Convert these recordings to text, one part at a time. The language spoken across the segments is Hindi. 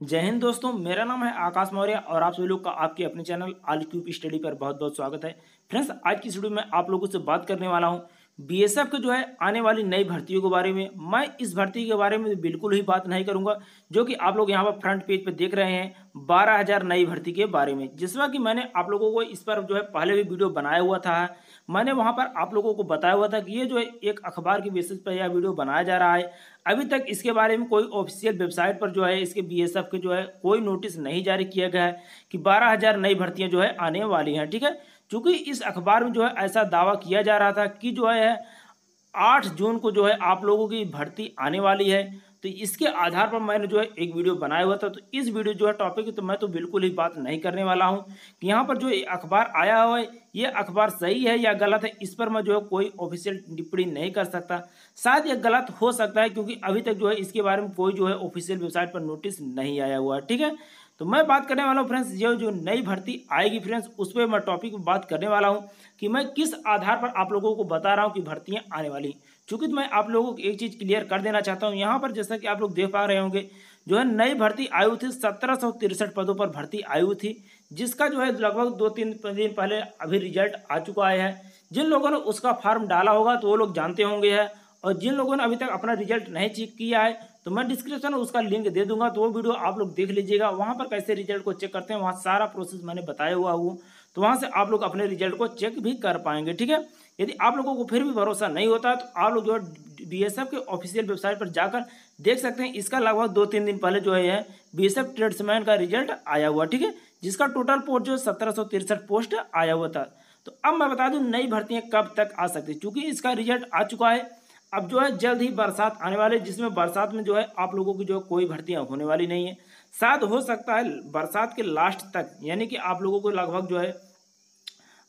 जय हिंद दोस्तों, मेरा नाम है आकाश मौर्य और आप सभी लोग का आपके अपने चैनल आल क्यूब स्टडी पर बहुत बहुत स्वागत है। फ्रेंड्स, आज की वीडियो में आप लोगों से बात करने वाला हूँ बीएसएफ के जो है, आने वाली नई भर्तियों के बारे में, मैं इस भर्ती के बारे में बिल्कुल ही बात नहीं करूँगा, जो कि आप लोग यहाँ पर फ्रंट पेज पर देख रहे हैं, बारह हज़ार नई भर्ती के बारे में। जिसमें कि मैंने आप लोगों को इस पर जो है, पहले भी वीडियो बनाया हुआ था, मैंने वहाँ पर आप लोगों को बताया हुआ था कि ये जो है, एक अखबार की बेसिस पर यह वीडियो बनाया जा रहा है। अभी तक इसके बारे में कोई ऑफिशियल वेबसाइट पर जो है, इसके बीएसएफ के जो है, कोई नोटिस नहीं जारी किया गया है कि बारह हज़ार नई भर्तियाँ जो है, आने वाली हैं, ठीक है? चूँकि इस अखबार में जो है ऐसा दावा किया जा रहा था कि जो है आठ जून को जो है आप लोगों की भर्ती आने वाली है। तो इसके आधार पर मैंने जो है एक वीडियो बनाया हुआ था। तो इस वीडियो जो है टॉपिक तो मैं तो बिल्कुल ही बात नहीं करने वाला हूँ कि यहाँ पर जो अखबार आया हुआ है, ये अखबार सही है या गलत है, इस पर मैं जो है कोई ऑफिशियल टिप्पणी नहीं कर सकता। शायद ये गलत हो सकता है, क्योंकि अभी तक जो है इसके बारे में कोई जो है ऑफिशियल वेबसाइट पर नोटिस नहीं आया हुआ है, ठीक है? तो मैं बात करने वाला हूँ फ्रेंड्स, ये जो नई भर्ती आएगी फ्रेंड्स, उस पर मैं टॉपिक में बात करने वाला हूँ कि मैं किस आधार पर आप लोगों को बता रहा हूँ कि भर्तियाँ आने वाली चूँकि मैं आप लोगों को एक चीज़ क्लियर कर देना चाहता हूँ, यहाँ पर जैसा कि आप लोग देख पा रहे होंगे, जो है नई भर्ती आयु थी, सत्रह पदों पर भर्ती आयु थी, जिसका जो है लगभग दो तीन दिन पहले अभी रिज़ल्ट आ चुका है। जिन लोगों ने उसका फॉर्म डाला होगा तो वो लोग जानते होंगे है और जिन लोगों ने अभी तक अपना रिज़ल्ट नहीं चेक किया है तो मैं डिस्क्रिप्शन में उसका लिंक दे दूँगा तो वो वीडियो आप लोग देख लीजिएगा। वहाँ पर कैसे रिज़ल्ट को चेक करते हैं, वहाँ सारा प्रोसेस मैंने बताया हुआ हूँ। तो वहाँ से आप लोग अपने रिज़ल्ट को चेक भी कर पाएँगे, ठीक है? यदि आप लोगों को फिर भी भरोसा नहीं होता तो आप लोग जो है बी के ऑफिशियल वेबसाइट पर जाकर देख सकते हैं। इसका लगभग दो तीन दिन पहले जो है बी एस ट्रेड्समैन का रिज़ल्ट आया हुआ, ठीक है? जिसका टोटल पोस्ट जो सत्रह पोस्ट आया हुआ था। तो अब मैं बता दूँ, नई भर्तियाँ कब तक आ सकती क्योंकि इसका रिज़ल्ट आ चुका है अब जो है, जल्द ही बरसात आने वाले जिसमें बरसात में जो है, आप लोगों की जो है, कोई भर्तियाँ होने वाली नहीं है। शायद हो सकता है, बरसात के लास्ट तक, यानी कि आप लोगों को लगभग जो है,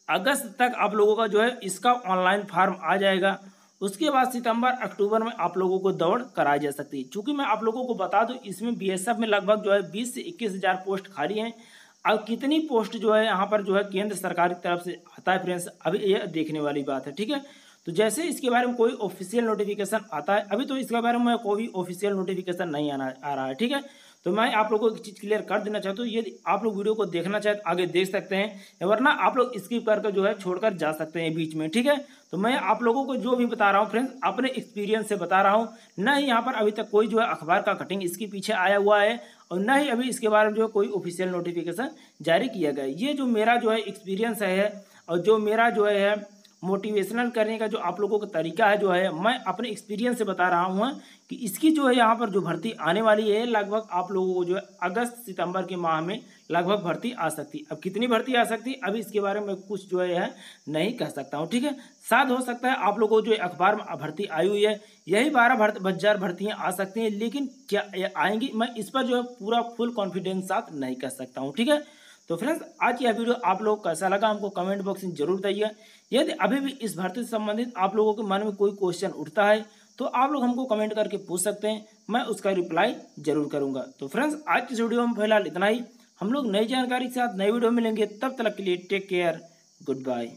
अगस्त तक आप लोगों का जो है, इसका ऑनलाइन फॉर्म आ जाएगा। उसके बाद सितंबर, अक्टूबर में आप लोगों को दौड़ कराई जा सकती है। चूँकि मैं आप लोगों को बता दूँ, इसमें बीएसएफ में लगभग जो है, बीस से इक्कीस हज़ार पोस्ट खाली हैं। अब कितनी पोस्ट जो है, यहाँ पर जो है, केंद्र सरकार की तरफ़ से आता है फ्रेंड्स अभी ये देखने वाली बात है, ठीक है? तो जैसे इसके बारे में कोई ऑफिशियल नोटिफिकेशन आता है, अभी तो इसके बारे में कोई ऑफिशियल नोटिफिकेशन नहीं आना, आ रहा है, ठीक है? तो मैं आप लोगों को एक चीज़ क्लियर कर देना चाहता हूँ यदि आप लोग वीडियो को देखना चाहे तो आगे देख सकते हैं, वरना आप लोग स्किप करके जो है छोड़कर जा सकते हैं बीच में, ठीक है? तो मैं आप लोगों को जो भी बता रहा हूँ फ्रेंड्स अपने एक्सपीरियंस से बता रहा हूँ, न ही यहाँ पर अभी तक कोई जो है अखबार का कटिंग इसके पीछे आया हुआ है, और न ही अभी इसके बारे में जो है कोई ऑफिशियल नोटिफिकेशन जारी किया गया ये जो मेरा जो है एक्सपीरियंस है, और जो मेरा जो है मोटिवेशनल करने का जो आप लोगों का तरीका है, जो है, मैं अपने एक्सपीरियंस से बता रहा हूँ कि इसकी जो है यहाँ पर जो भर्ती आने वाली है, लगभग आप लोगों को जो है अगस्त सितंबर के माह में लगभग भर्ती आ सकती है। अब कितनी भर्ती आ सकती है, अभी इसके बारे में कुछ जो है नहीं कह सकता हूँ, ठीक है? साथ हो सकता है आप लोगों को जो अखबार में भर्ती आई हुई है, यही बारह भर्त हज़ार भर्तियाँ आ सकती हैं, लेकिन क्या आएँगी, मैं इस पर जो है पूरा फुल कॉन्फिडेंस साथ नहीं कह सकता हूँ, ठीक है? तो फ्रेंड्स आज यह वीडियो आप लोग कैसा लगा हमको कमेंट बॉक्स में ज़रूर बताइए। यदि अभी भी इस भर्ती से संबंधित आप लोगों के मन में कोई क्वेश्चन उठता है तो आप लोग हमको कमेंट करके पूछ सकते हैं। मैं उसका रिप्लाई ज़रूर करूँगा। तो फ्रेंड्स आज की वीडियो में फ़िलहाल इतना ही। हम लोग नई जानकारी के साथ नई वीडियो मिलेंगे। तब तक के लिए टेक केयर गुड बाय